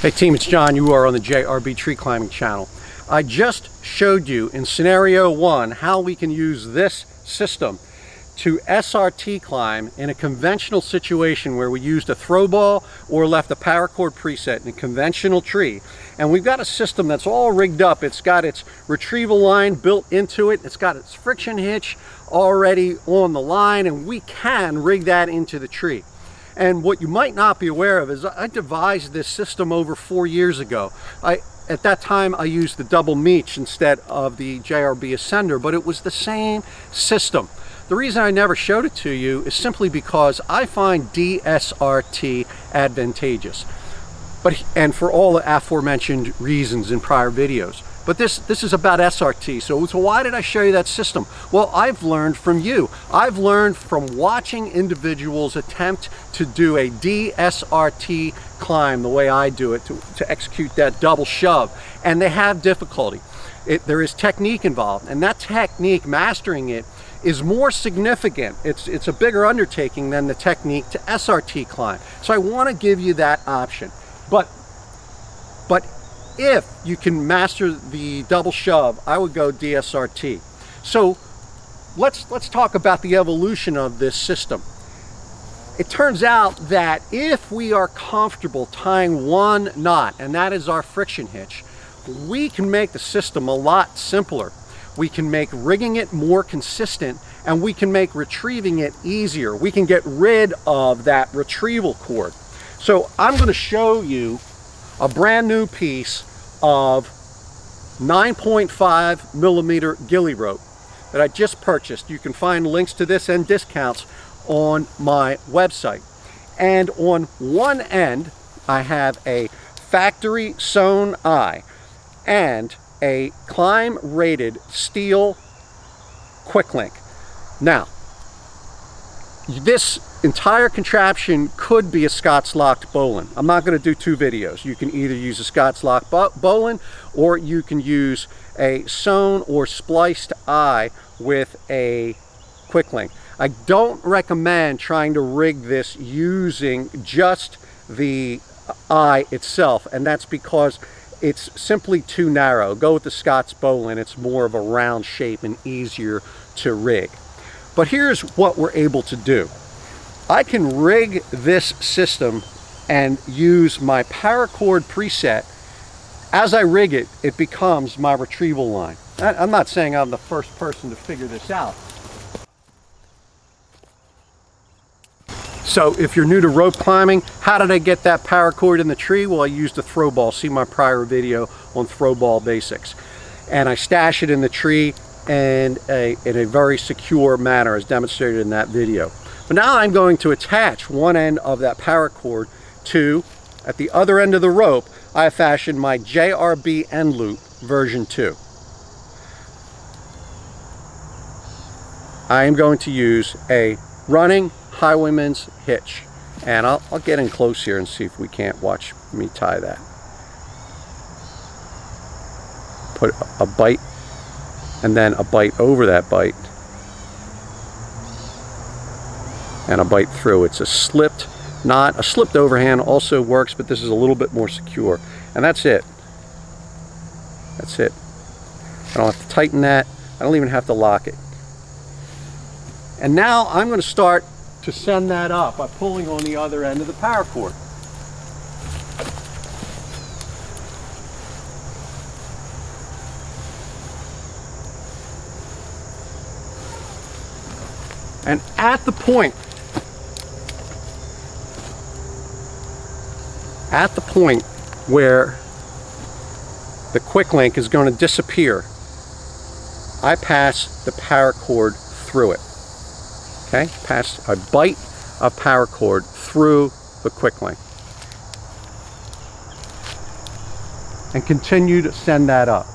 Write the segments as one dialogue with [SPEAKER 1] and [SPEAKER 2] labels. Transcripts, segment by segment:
[SPEAKER 1] Hey team, it's John. You are on the JRB Tree Climbing channel. I just showed you in scenario one how we can use this system to SRT climb in a conventional situation where we used a throw ball or left a paracord preset in a conventional tree. And we've got a system that's all rigged up. It's got its retrieval line built into it. It's got its friction hitch already on the line and we can rig that into the tree. And what you might not be aware of is I devised this system over four years ago. I, at that time, I used the double meech instead of the JRB Ascender, but it was the same system. The reason I never showed it to you is simply because I find DSRT advantageous. But, and for all the aforementioned reasons in prior videos. But this, this is about SRT. So, so why did I show you that system? Well, I've learned from you. I've learned from watching individuals attempt to do a DSRT climb the way I do it, to, to execute that double shove. And they have difficulty. It, there is technique involved. And that technique, mastering it, is more significant. It's, it's a bigger undertaking than the technique to SRT climb. So I want to give you that option. But, but if you can master the double shove, I would go DSRT. So let's, let's talk about the evolution of this system. It turns out that if we are comfortable tying one knot, and that is our friction hitch, we can make the system a lot simpler. We can make rigging it more consistent and we can make retrieving it easier. We can get rid of that retrieval cord. So I'm going to show you a brand new piece of 9.5 millimeter ghillie rope that I just purchased. You can find links to this and discounts on my website. And on one end, I have a factory sewn eye and a climb rated steel quick link. Now, this entire contraption could be a Scott's locked bowline. I'm not going to do two videos. You can either use a Scott's locked bowline or you can use a sewn or spliced eye with a quick link. I don't recommend trying to rig this using just the eye itself and that's because it's simply too narrow. Go with the Scott's bowline. It's more of a round shape and easier to rig. But here's what we're able to do. I can rig this system and use my paracord preset. As I rig it, it becomes my retrieval line. I'm not saying I'm the first person to figure this out. So if you're new to rope climbing, how did I get that paracord in the tree? Well, I used a throw ball. See my prior video on throw ball basics. And I stash it in the tree and a, in a very secure manner as demonstrated in that video. But now I'm going to attach one end of that paracord to, at the other end of the rope, I have fashioned my JRB end loop version 2. I am going to use a running highwayman's hitch. And I'll, I'll get in close here and see if we can't watch me tie that. Put a bite and then a bite over that bite and a bite through. It's a slipped knot. A slipped overhand also works, but this is a little bit more secure. And that's it. That's it. I don't have to tighten that. I don't even have to lock it. And now I'm going to start to send that up by pulling on the other end of the paracord. And at the point, at the point where the quick link is going to disappear, I pass the paracord through it. Okay, pass a bite of paracord through the quick link. And continue to send that up.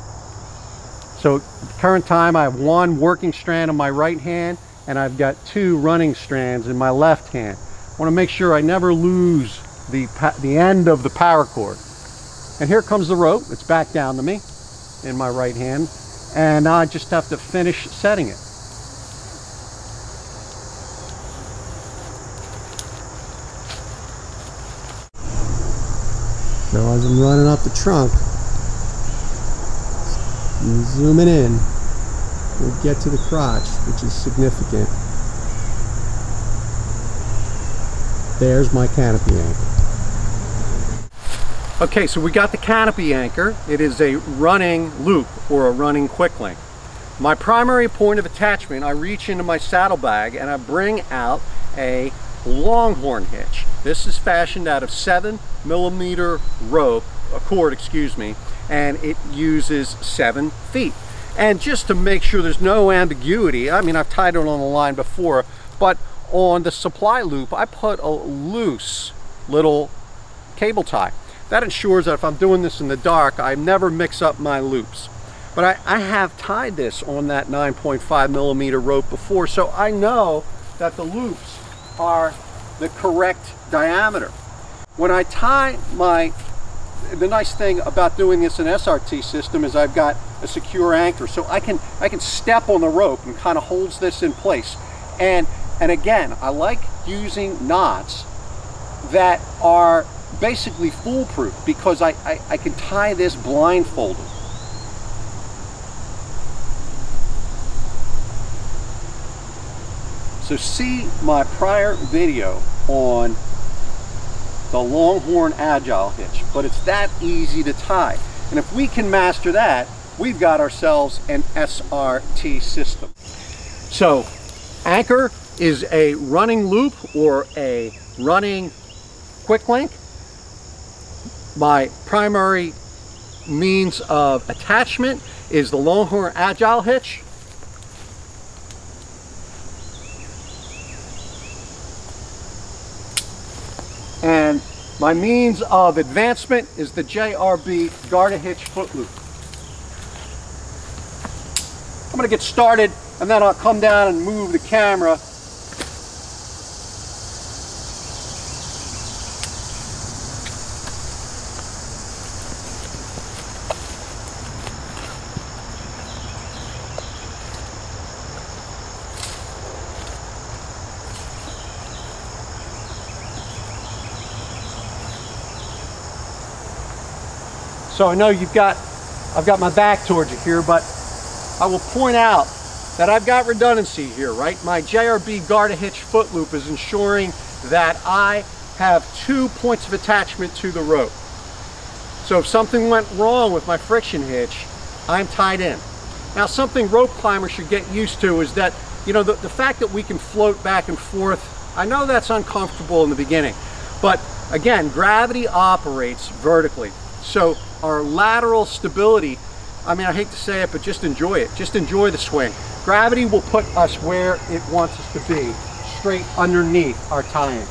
[SPEAKER 1] So current time I have one working strand on my right hand and I've got two running strands in my left hand. I want to make sure I never lose the, the end of the paracord. And here comes the rope. It's back down to me in my right hand. And I just have to finish setting it. So as I'm running up the trunk, zooming in, we'll get to the crotch, which is significant. There's my canopy anchor. Okay, so we got the canopy anchor. It is a running loop or a running quick link. My primary point of attachment, I reach into my saddlebag and I bring out a longhorn hitch. This is fashioned out of seven millimeter rope, a cord, excuse me, and it uses seven feet. And just to make sure there's no ambiguity, I mean, I've tied it on the line before, but on the supply loop, I put a loose little cable tie. That ensures that if I'm doing this in the dark, I never mix up my loops. But I, I have tied this on that 9.5 millimeter rope before, so I know that the loops are the correct diameter. When I tie my, the nice thing about doing this in SRT system is I've got a secure anchor, so I can, I can step on the rope and kind of holds this in place. And, and again, I like using knots that are basically foolproof because I, I, I can tie this blindfolded. So see my prior video on the Longhorn Agile hitch, but it's that easy to tie. And if we can master that, we've got ourselves an SRT system. So anchor is a running loop or a running quick link. My primary means of attachment is the Longhorn Agile hitch. And my means of advancement is the JRB Garda Hitch foot loop. I'm going to get started and then I'll come down and move the camera So I know you've got, I've got my back towards you here, but I will point out that I've got redundancy here, right? My JRB Garda Hitch foot loop is ensuring that I have two points of attachment to the rope. So if something went wrong with my friction hitch, I'm tied in. Now something rope climbers should get used to is that, you know, the, the fact that we can float back and forth, I know that's uncomfortable in the beginning, but again, gravity operates vertically. So our lateral stability, I mean, I hate to say it, but just enjoy it. Just enjoy the swing. Gravity will put us where it wants us to be, straight underneath our tying.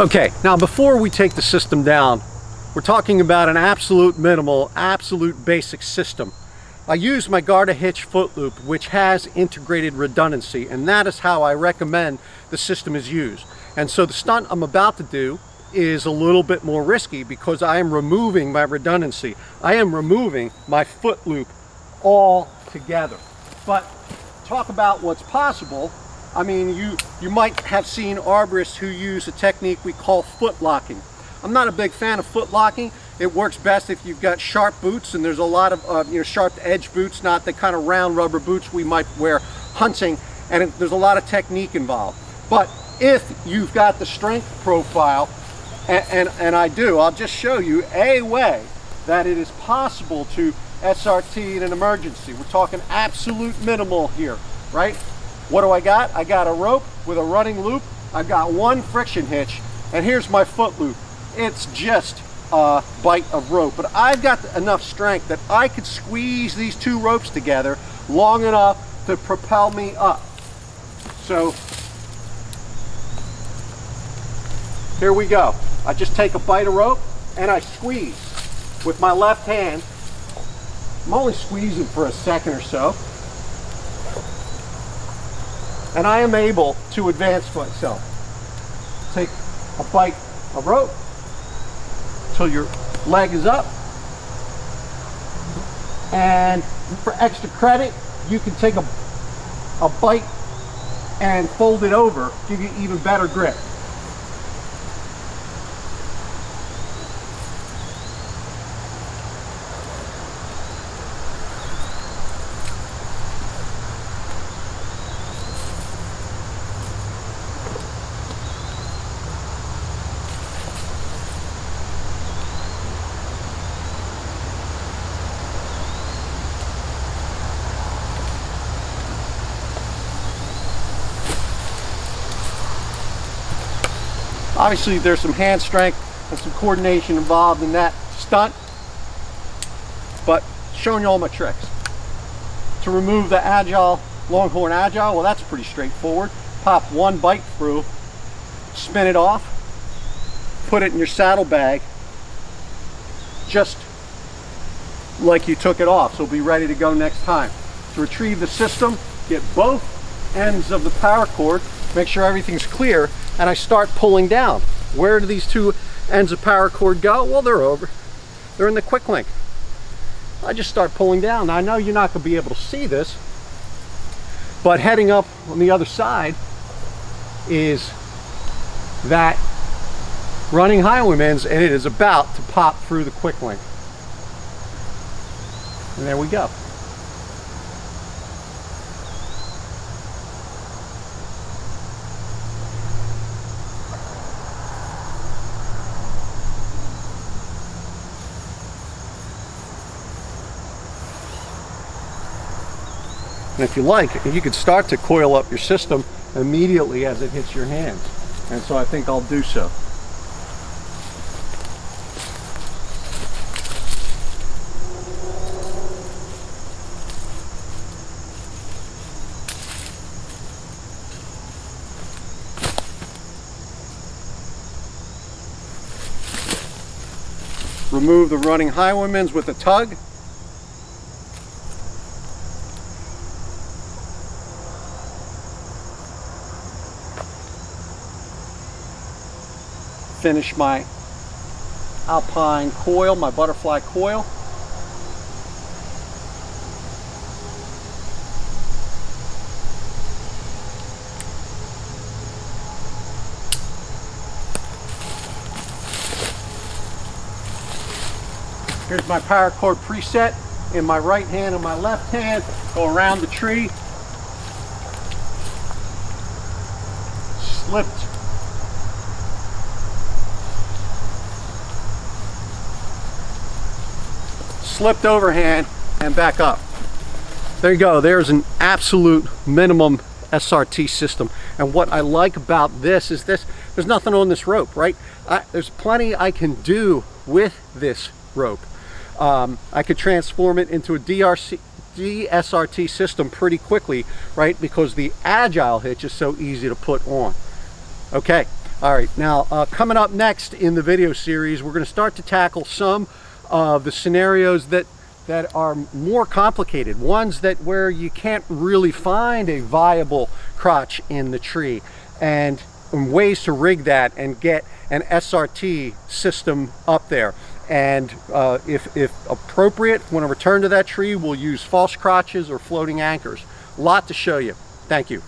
[SPEAKER 1] Okay, now before we take the system down, we're talking about an absolute minimal, absolute basic system. I use my Garda hitch foot loop, which has integrated redundancy, and that is how I recommend the system is used. And so the stunt I'm about to do is a little bit more risky because I am removing my redundancy. I am removing my foot loop all together. But talk about what's possible. I mean, you, you might have seen arborists who use a technique we call foot locking. I'm not a big fan of foot locking it works best if you've got sharp boots and there's a lot of uh, you know sharp edge boots, not the kind of round rubber boots we might wear hunting. And it, there's a lot of technique involved. But if you've got the strength profile, and, and, and I do, I'll just show you a way that it is possible to SRT in an emergency. We're talking absolute minimal here, right? What do I got? I got a rope with a running loop. I've got one friction hitch, and here's my foot loop. It's just a bite of rope. But I've got enough strength that I could squeeze these two ropes together long enough to propel me up. So here we go. I just take a bite of rope and I squeeze with my left hand. I'm only squeezing for a second or so. And I am able to advance myself. Take a bite of rope till your leg is up. And for extra credit, you can take a, a bite and fold it over, give you even better grip. Obviously there's some hand strength and some coordination involved in that stunt, but showing you all my tricks. To remove the agile, longhorn agile, well that's pretty straightforward. Pop one bite through, spin it off, put it in your saddle bag, just like you took it off, so be ready to go next time. To retrieve the system, get both ends of the paracord, make sure everything's clear, and I start pulling down. Where do these two ends of paracord go? Well, they're over. They're in the quick link. I just start pulling down. Now, I know you're not going to be able to see this, but heading up on the other side is that running highwayman's and it is about to pop through the quick link. And there we go. And if you like, you could start to coil up your system immediately as it hits your hands. And so I think I'll do so. Remove the running highwayman's with a tug finish my alpine coil, my butterfly coil. Here's my paracord preset in my right hand and my left hand. Go around the tree. Slipped slipped overhand and back up. There you go. There's an absolute minimum SRT system. And what I like about this is this, there's nothing on this rope, right? I, there's plenty I can do with this rope. Um, I could transform it into a DRC, DSRT system pretty quickly, right? Because the agile hitch is so easy to put on. Okay, All right, now uh, coming up next in the video series, we're going to start to tackle some of the scenarios that that are more complicated, ones that where you can't really find a viable crotch in the tree, and, and ways to rig that and get an SRT system up there. And uh, if, if appropriate, when I return to that tree, we'll use false crotches or floating anchors. A lot to show you. Thank you.